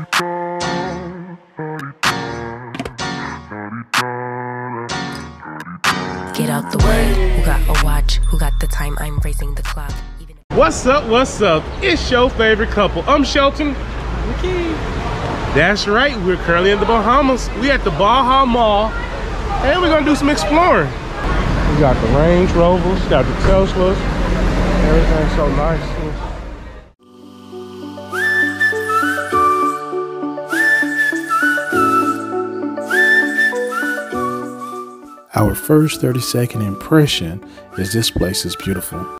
Get out the way. Who got a watch? Who got the time? I'm raising the clock. What's up? What's up? It's your favorite couple. I'm Shelton. That's right. We're currently in the Bahamas. We at the Baha Mar, and we're gonna do some exploring. We got the Range Rovers, got the Teslas. Everything's so nice. Our first 30 second impression is this place is beautiful.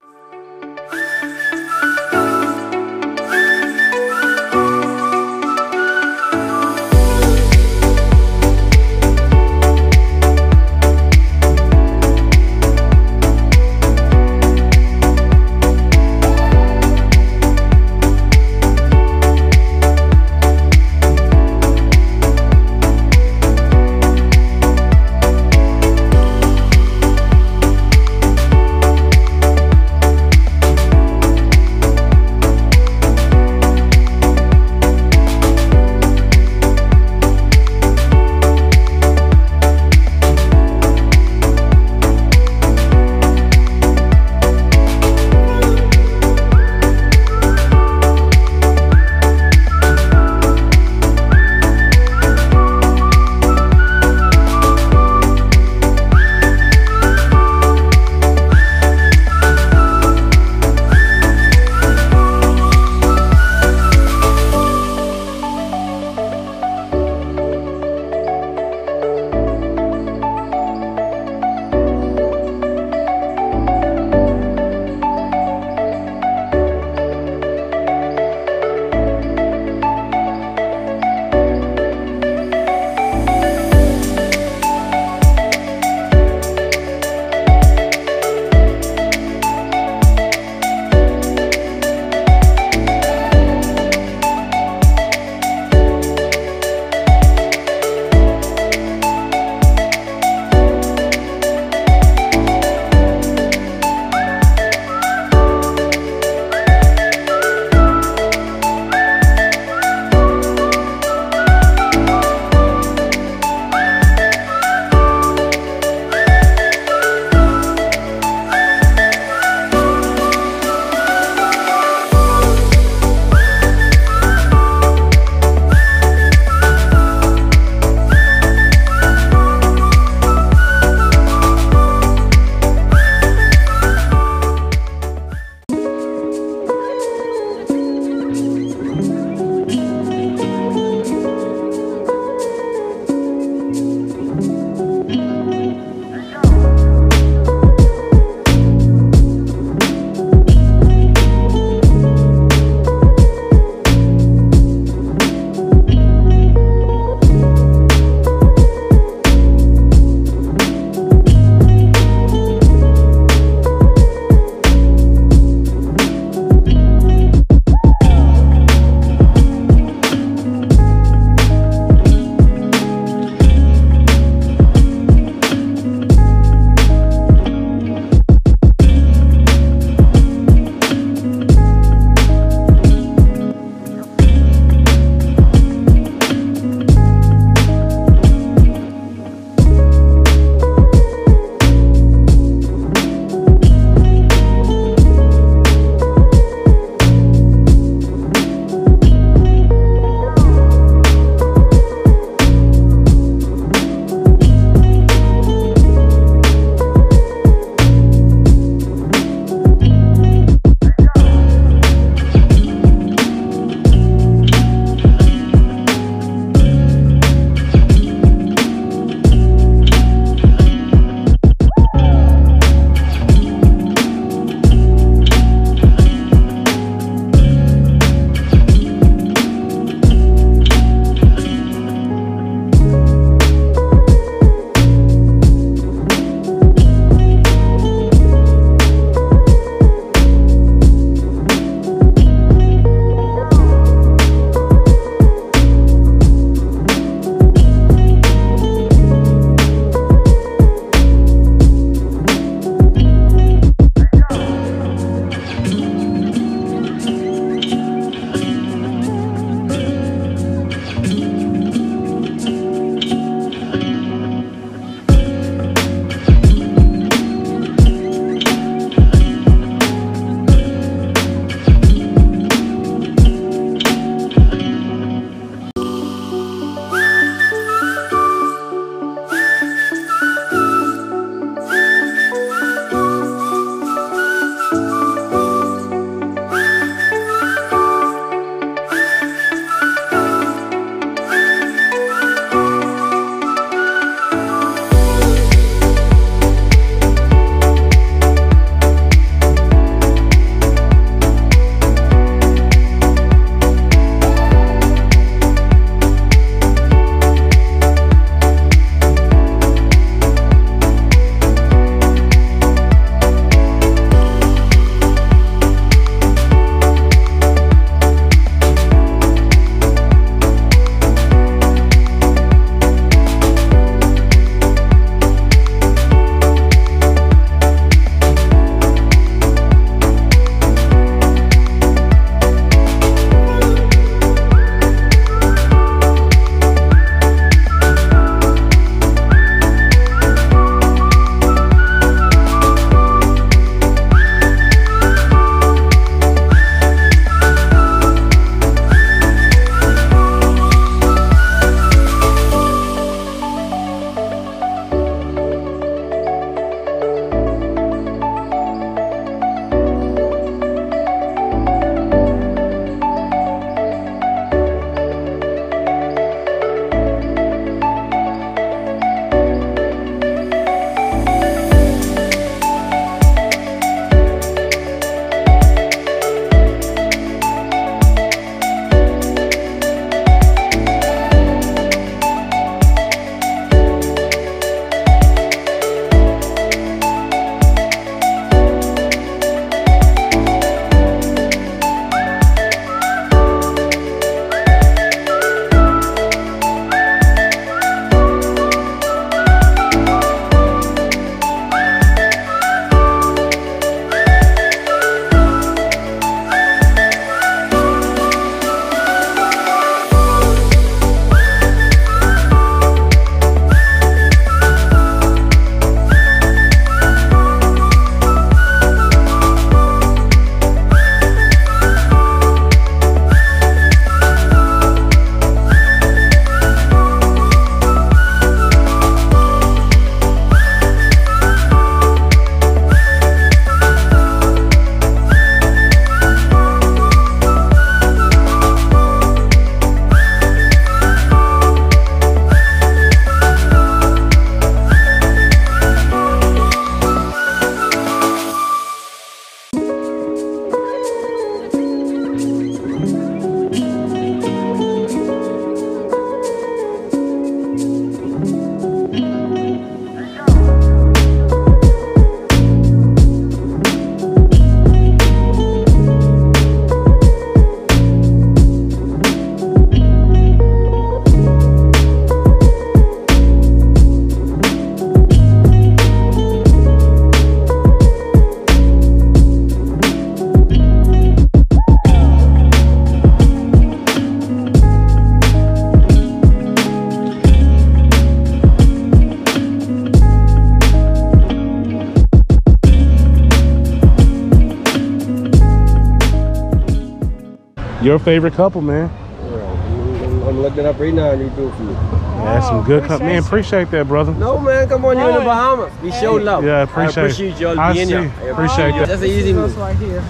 Your favorite couple, man. I'm, I'm looking up right now and you do it for me. Yeah, that's some good company. Man, appreciate that, brother. No, man, come on, you're in the Bahamas. We show love. Yeah, I appreciate I appreciate y'all I being see. here. Appreciate that. That's an easy move. right here.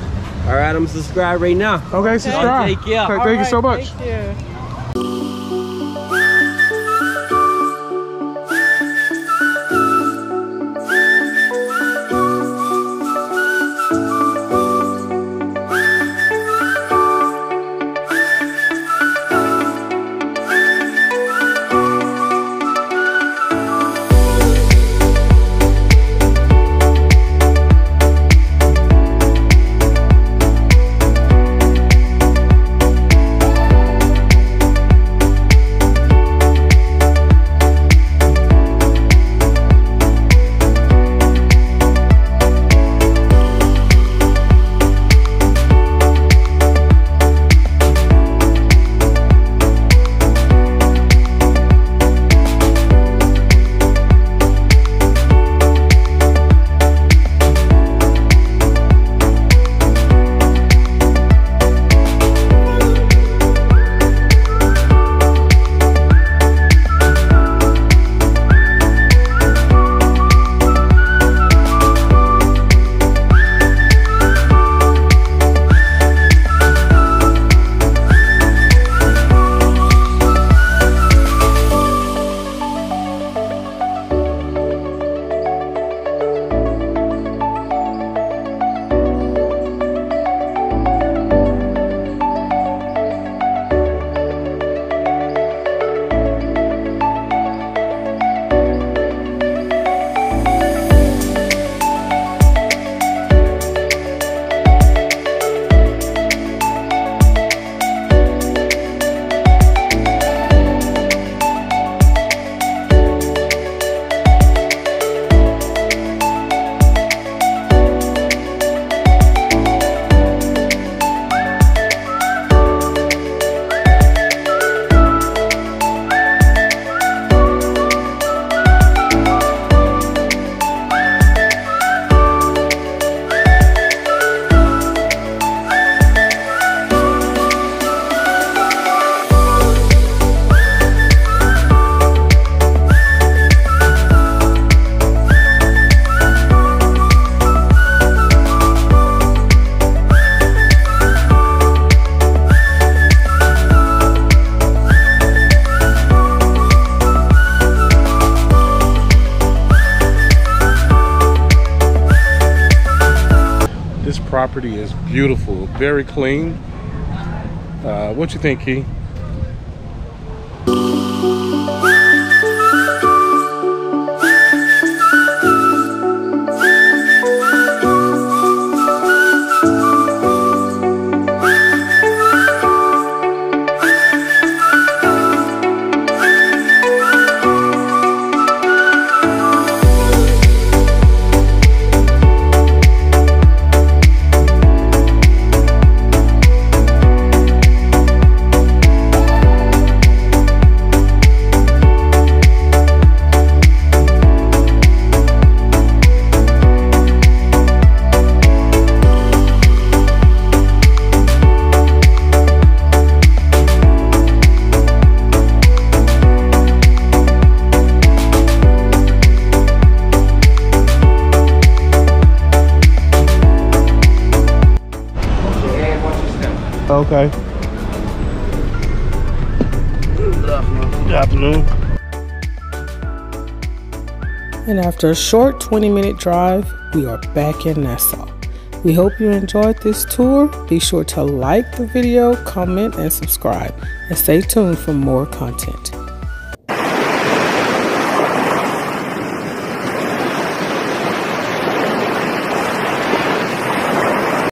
All right, I'm subscribed right now. Okay, subscribe. Take care. Okay, thank you so much. Take care. Property is beautiful, very clean. Uh, what you think, Key? Okay. Good afternoon. And after a short 20 minute drive, we are back in Nassau. We hope you enjoyed this tour. Be sure to like the video, comment, and subscribe. And stay tuned for more content.